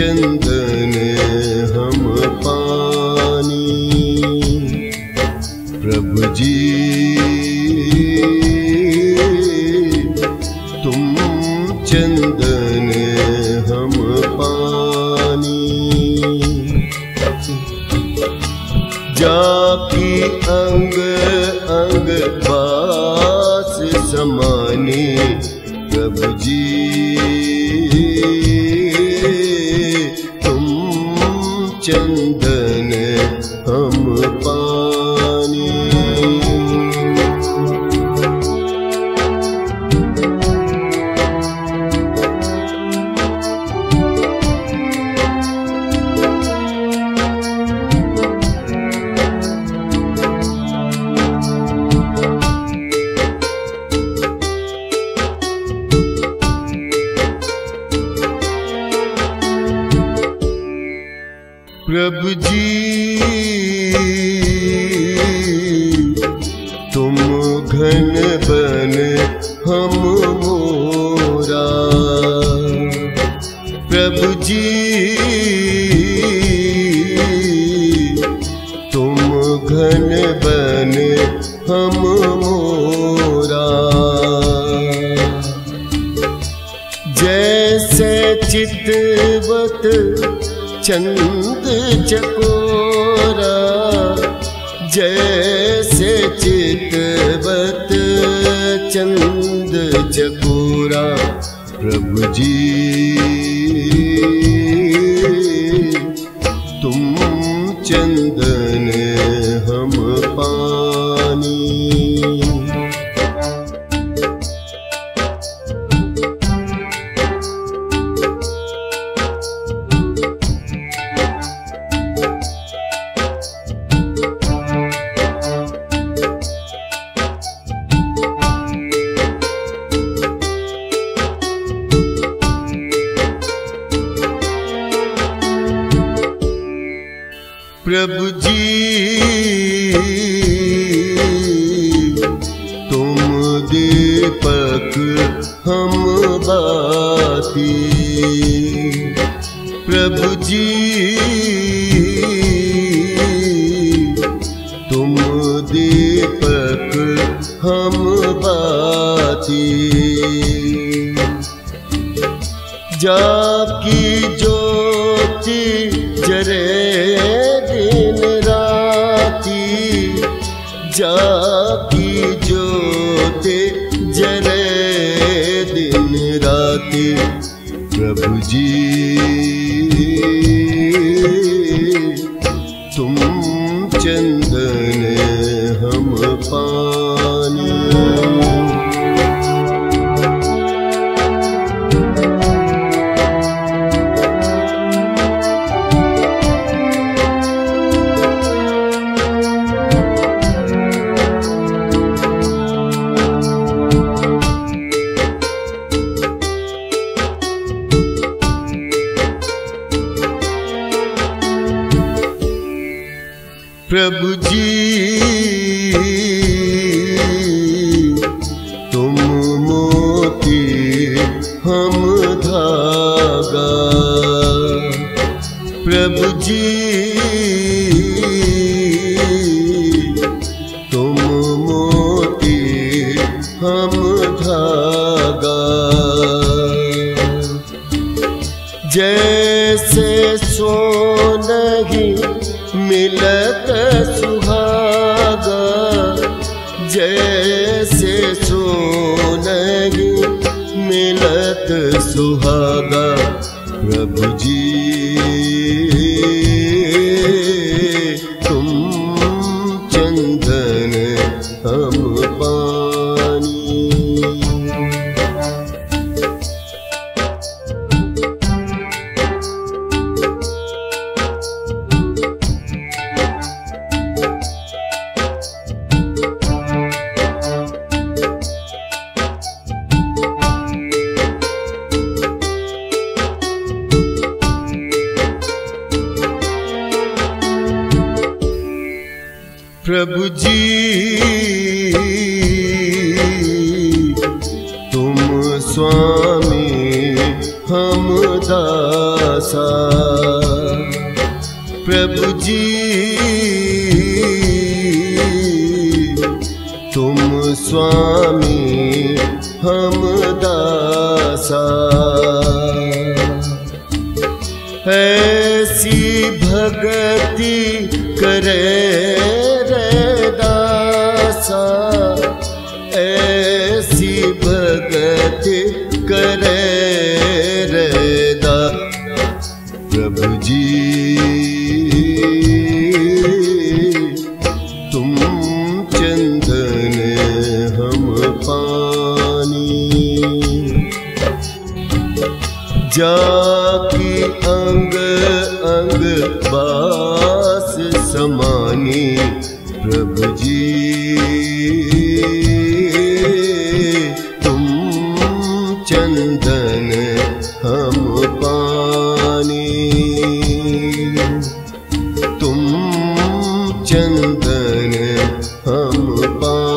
चंदन हम पानी। प्रभु जी, तुम चंदन हम पानी। जाकी अंग अंग बास समाने प्रभु जी। चंदन हम घन बन हम मोरा। प्रभु जी तुम घन बन हम मोरा। जैसे चितवत चंद चकोरा जैसे चितवत चंद चकोरा प्रभु जी। तुम चंदन हम पानी प्रभु जी तुम दीपक हम बाती। प्रभु जी तुम दीपक हम बाती। जाकी ज्योति जरे जाकी ज्योति जरे दिन राती तुम चंदन हम पानी प्रभु मिलत सुहागा जैसे सोनगी मिलत सुहागा प्रभु जी। प्रभु जी, तुम स्वामी, हम दासा। प्रभु जी, तुम स्वामी, हम दासा। ऐसी भगति करे दासा ऐसी भगति करे रे दा प्रभु जी तुम चंदन हम पानी। जाकी अंग अंग बास समानी। प्रभु जी हम पानी